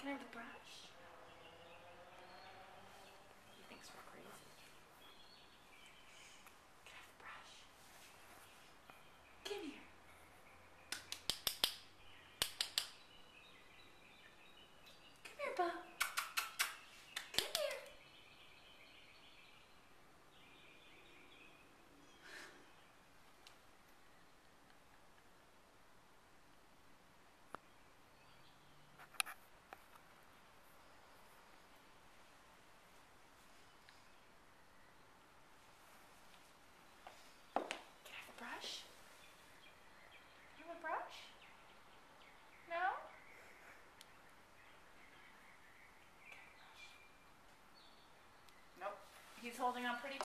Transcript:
Can I have the brush? He thinks we're crazy. Can I have the brush? Come here. Come here, Bo. Come here. Can I have a brush? Can I have a brush? No? Nope. He's holding on pretty